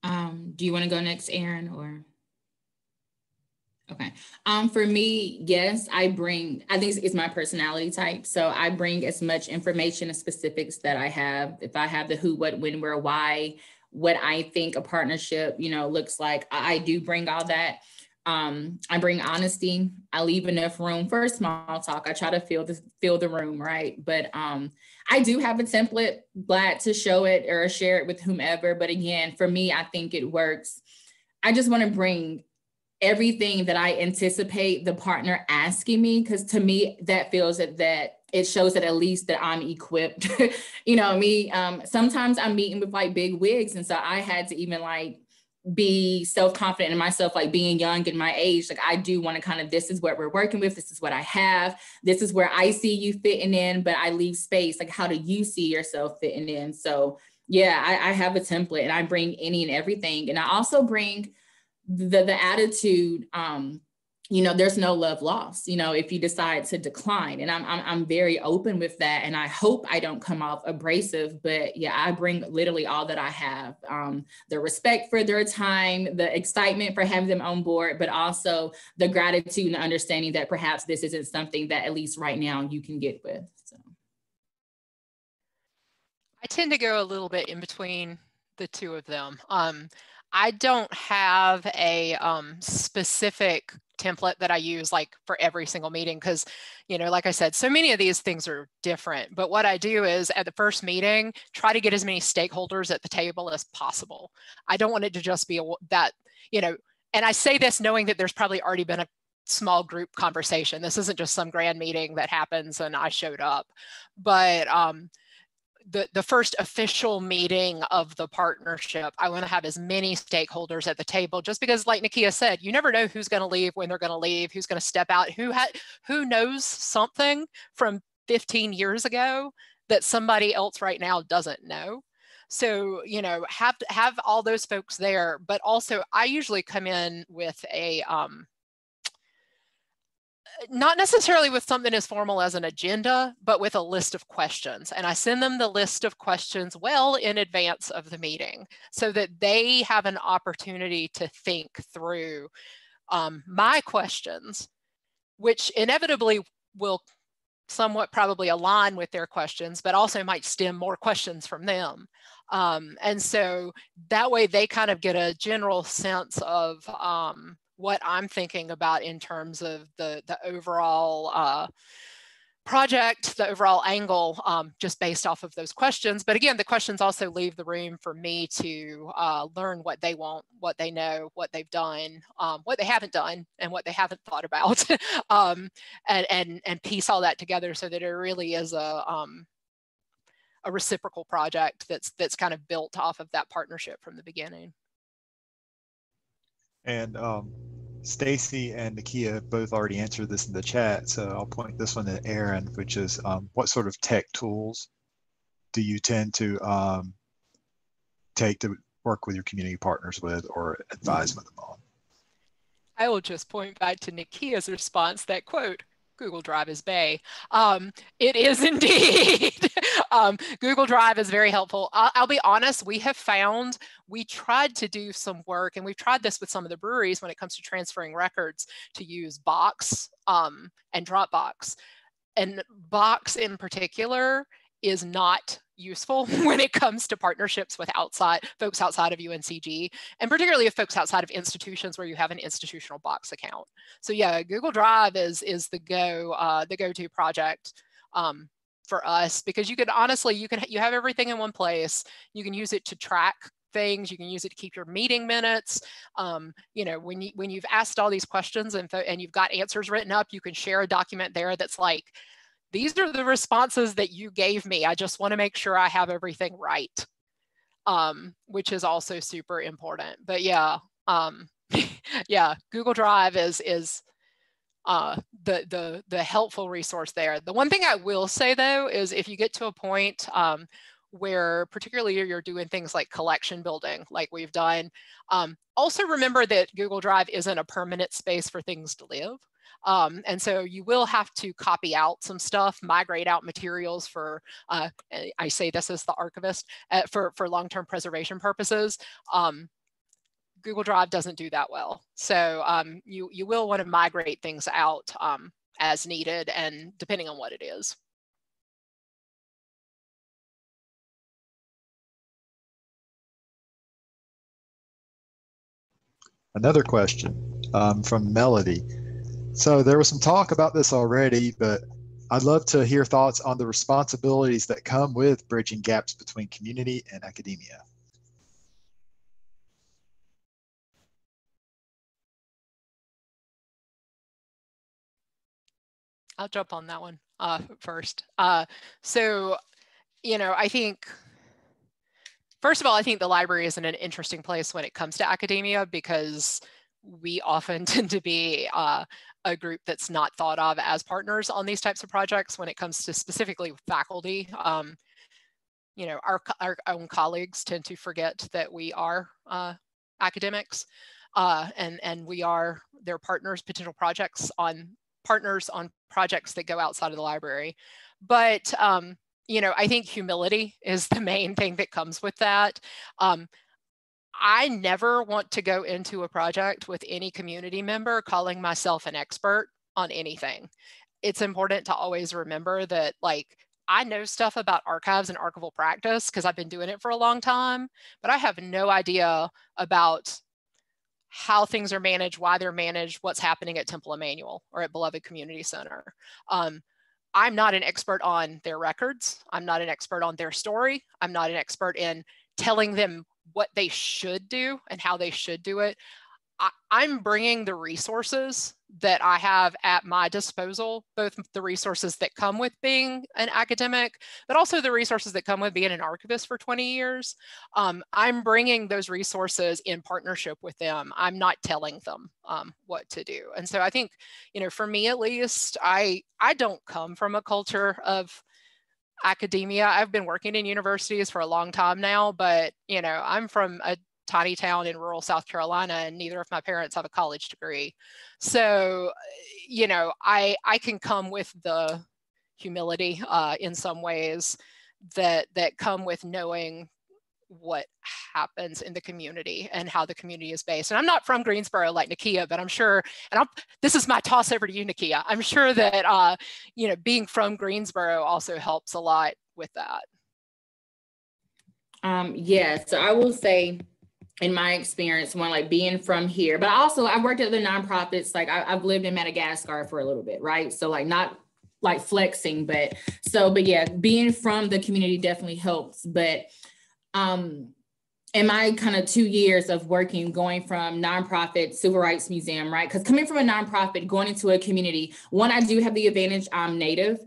Um, do you want to go next, Erin, or? Okay. Um, for me, yes, I bring, I think it's my personality type. So I bring as much information and specifics that I have. If I have the who, what, when, where, why, what I think a partnership, you know, looks like, I, I do bring all that. Um, I bring honesty. I leave enough room for small talk. I try to fill the fill the room, right? But um, I do have a template, glad to show it or share it with whomever. But again, for me, I think it works. I just want to bring everything that I anticipate the partner asking me, because to me, that feels that that it shows that at least that I'm equipped. you know, me, um, sometimes I'm meeting with like big wigs. And so I had to even like be self-confident in myself like being young in my age like i do want to kind of this is what we're working with this is what i have this is where i see you fitting in but i leave space. Like how do you see yourself fitting in? So yeah i, I have a template and i bring any and everything. And i also bring the the attitude um you know there's no love lost you know if you decide to decline. And I'm, I'm i'm very open with that. And i hope i don't come off abrasive but yeah i bring literally all that i have um the respect for their time the excitement for having them on board but also the gratitude and the understanding that perhaps this isn't something that at least right now you can get with so. I tend to go a little bit in between the two of them. Um I don't have a um, specific template that I use like for every single meeting because, you know, like I said, so many of these things are different. But what I do is at the first meeting, try to get as many stakeholders at the table as possible. I don't want it to just be a, that, you know, and I say this knowing that there's probably already been a small group conversation. This isn't just some grand meeting that happens and I showed up. But um, the, the first official meeting of the partnership, I want to have as many stakeholders at the table just because like Nakia said, you never know who's going to leave, when they're going to leave, who's going to step out, who had who knows something from 15 years ago that somebody else right now doesn't know. So, you know, have have all those folks there, but also I usually come in with a um, not necessarily with something as formal as an agenda, but with a list of questions. And I send them the list of questions well in advance of the meeting so that they have an opportunity to think through um, my questions, which inevitably will somewhat probably align with their questions, but also might stem more questions from them. Um, and so that way they kind of get a general sense of um, what I'm thinking about in terms of the, the overall uh, project, the overall angle, um, just based off of those questions. But again, the questions also leave the room for me to uh, learn what they want, what they know, what they've done, um, what they haven't done, and what they haven't thought about, um, and, and, and piece all that together so that it really is a, um, a reciprocal project that's, that's kind of built off of that partnership from the beginning. And um, Stacy and Nakia both already answered this in the chat, so I'll point this one to Erin, which is um, what sort of tech tools do you tend to um, take to work with your community partners with or advise with them on. I will just point back to Nikia's response that quote, Google Drive is Bae. Um, it is indeed. Um, Google Drive is very helpful. I'll, I'll, be honest, we have found, we tried to do some work and we've tried this with some of the breweries when it comes to transferring records to use Box um, and Dropbox. And Box in particular is not useful when it comes to partnerships with outside folks outside of UNCG, and particularly if folks outside of institutions where you have an institutional box account. So yeah, Google Drive is is the go uh, the go to project um, for us because you can honestly you can you have everything in one place. You can use it to track things. You can use it to keep your meeting minutes. Um, you know, when you when you've asked all these questions and and you've got answers written up, you can share a document there that's like these are the responses that you gave me. I just want to make sure I have everything right, um, which is also super important. But yeah, um, yeah, Google Drive is is uh, the the the helpful resource there. The one thing I will say though is if you get to a point um, where particularly you're doing things like collection building, like we've done, um, also remember that Google Drive isn't a permanent space for things to live. Um, and so you will have to copy out some stuff, migrate out materials for, uh, I say this as the archivist, uh, for, for long-term preservation purposes. Um, Google Drive doesn't do that well. So um, you, you will want to migrate things out um, as needed and depending on what it is. Another question um, from Melody. So there was some talk about this already, but I'd love to hear thoughts on the responsibilities that come with bridging gaps between community and academia. I'll jump on that one uh, first. Uh, so, you know, I think, first of all, I think the library is in an interesting place when it comes to academia because we often tend to be uh, a group that's not thought of as partners on these types of projects when it comes to specifically faculty. Um, you know, our, our own colleagues tend to forget that we are uh, academics uh, and, and we are their partners, potential projects on partners on projects that go outside of the library. But, um, you know, I think humility is the main thing that comes with that. Um, I never want to go into a project with any community member calling myself an expert on anything. It's important to always remember that like I know stuff about archives and archival practice because I've been doing it for a long time, but I have no idea about how things are managed, why they're managed, what's happening at Temple Emanuel or at Beloved Community Center. Um, I'm not an expert on their records. I'm not an expert on their story. I'm not an expert in telling them what they should do and how they should do it. I, am bringing the resources that I have at my disposal, both the resources that come with being an academic, but also the resources that come with being an archivist for 20 years. Um, I'm bringing those resources in partnership with them. I'm not telling them um, what to do. And so I think, you know, for me at least, I I don't come from a culture of academia. I've been working in universities for a long time now, but you know, I'm from a tiny town in rural South Carolina and neither of my parents have a college degree. So, you know, I I can come with the humility uh, in some ways that that come with knowing what happens in the community and how the community is based. And I'm not from Greensboro like Nikia, but I'm sure, and I'm, this is my toss over to you, Nikia. I'm sure that, uh, you know, being from Greensboro also helps a lot with that. Um, yeah, so I will say in my experience, one like being from here, but also I've worked at the nonprofits. Like I, I've lived in Madagascar for a little bit, right? So like not like flexing, but so, but yeah, being from the community definitely helps. But um, in my kind of two years of working, going from nonprofit, civil rights museum, right? Because coming from a nonprofit, going into a community, one, I do have the advantage I'm native.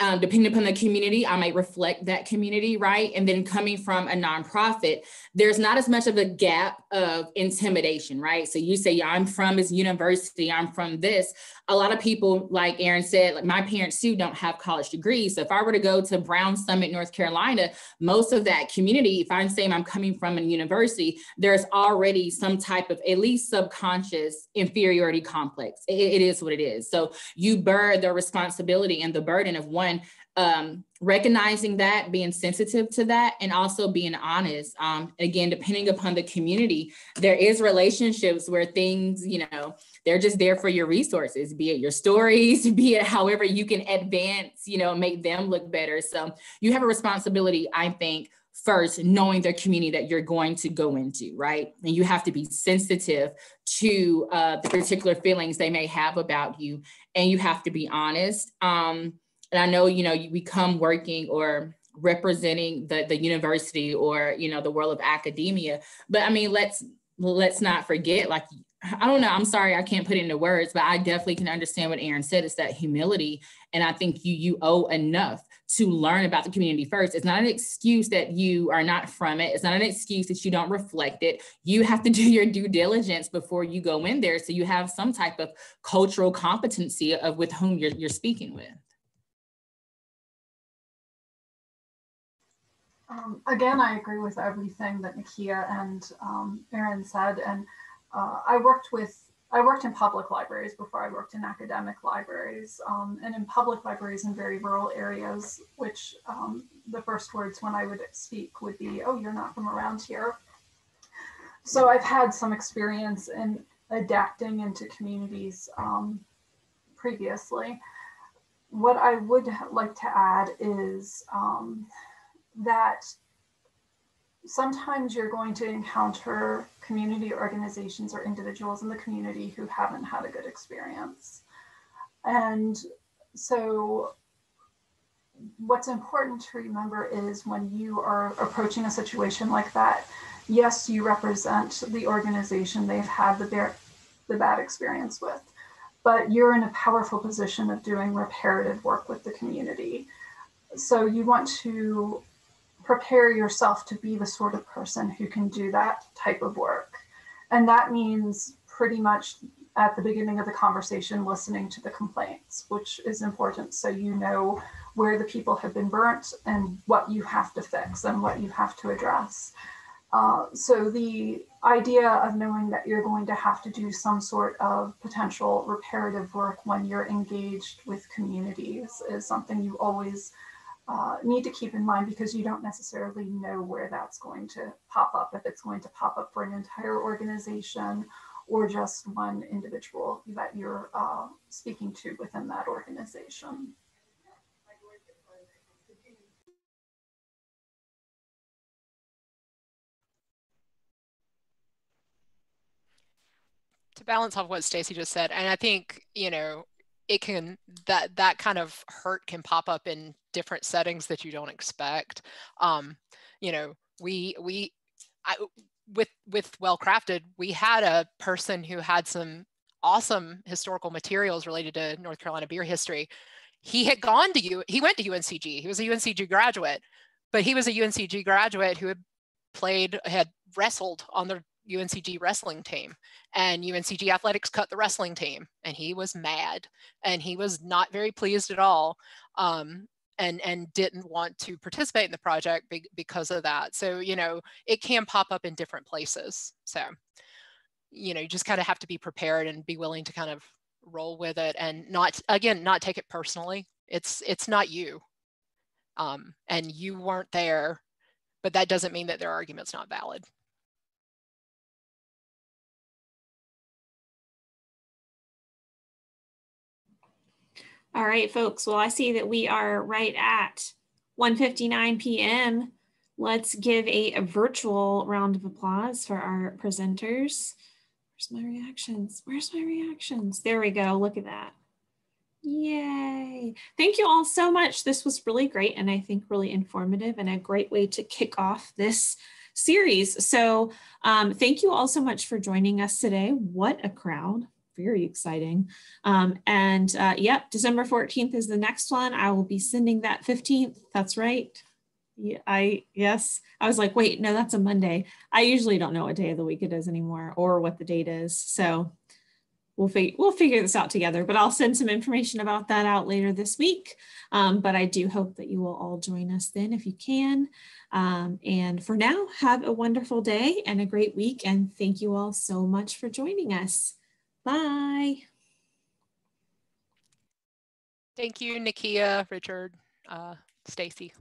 Um, depending upon the community, I might reflect that community, right? And then coming from a nonprofit, there's not as much of a gap of intimidation, right? So you say, yeah, I'm from this university, I'm from this. A lot of people, like Erin said, like my parents too don't have college degrees. So if I were to go to Brown Summit, North Carolina, most of that community, if I'm saying I'm coming from a university, there's already some type of at least subconscious inferiority complex. it, it is what it is. So you bear the responsibility and the burden of one one, um, recognizing that, being sensitive to that, and also being honest. Um, again, depending upon the community, there is relationships where things, you know, they're just there for your resources, be it your stories, be it however you can advance, you know, make them look better. So you have a responsibility, I think, first knowing their community that you're going to go into right and you have to be sensitive to uh, the particular feelings they may have about you and you have to be honest um, and I know, you know, we come working or representing the, the university or, you know, the world of academia. But I mean, let's let's not forget, like, I don't know, I'm sorry I can't put it into words, but I definitely can understand what Erin said. It's that humility. And I think you you owe enough to learn about the community first. It's not an excuse that you are not from it. It's not an excuse that you don't reflect it. You have to do your due diligence before you go in there. So you have some type of cultural competency of with whom you're, you're speaking with. Um, again, I agree with everything that Nakia and um, Erin said. And uh, I worked with I worked in public libraries before I worked in academic libraries, um, and in public libraries in very rural areas, which um, the first words when I would speak would be, "Oh, you're not from around here." So I've had some experience in adapting into communities um, previously. What I would like to add is um, that sometimes you're going to encounter community organizations or individuals in the community who haven't had a good experience. And so what's important to remember is when you are approaching a situation like that, yes, you represent the organization they've had the, bear, the bad experience with, but you're in a powerful position of doing reparative work with the community. So you want to prepare yourself to be the sort of person who can do that type of work. And that means pretty much at the beginning of the conversation, listening to the complaints, which is important so you know where the people have been burnt and what you have to fix and what you have to address. Uh, so the idea of knowing that you're going to have to do some sort of potential reparative work when you're engaged with communities is something you always uh, need to keep in mind because you don't necessarily know where that's going to pop up, if it's going to pop up for an entire organization or just one individual that you're uh, speaking to within that organization. To balance off what Stacy just said, and I think, you know, it can that that kind of hurt can pop up in different settings that you don't expect. Um you know we we I, with with well crafted we had a person who had some awesome historical materials related to north carolina beer history. He had gone to you he went to uncg he was a uncg graduate but he was a uncg graduate who had played had wrestled on the UNCG wrestling team and UNCG athletics cut the wrestling team and he was mad and he was not very pleased at all um, and and didn't want to participate in the project be- because of that. So you know it can pop up in different places. So you know you just kind of have to be prepared and be willing to kind of roll with it and not again not take it personally. It's it's not you um, and you weren't there but that doesn't mean that their argument's not valid All right, folks. Well, I see that we are right at 1.59 p.m. Let's give a, a, virtual round of applause for our presenters. Where's my reactions? Where's my reactions? There we go. Look at that. Yay. Thank you all so much. This was really great and I think really informative and a great way to kick off this series. So um, thank you all so much for joining us today. What a crowd. Very exciting. Um, and uh, yep, December 14th is the next one. I will be sending that 15th. That's right. Yeah, I yes. I was like, wait, no, that's a Monday. I usually don't know what day of the week it is anymore or what the date is. So we'll we'll figure this out together. But I'll send some information about that out later this week. Um, but I do hope that you will all join us then if you can. Um, and for now, have a wonderful day and a great week. And thank you all so much for joining us. Bye. Thank you, Nakia, Richard, uh, Stacy.